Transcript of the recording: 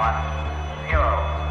one, zero.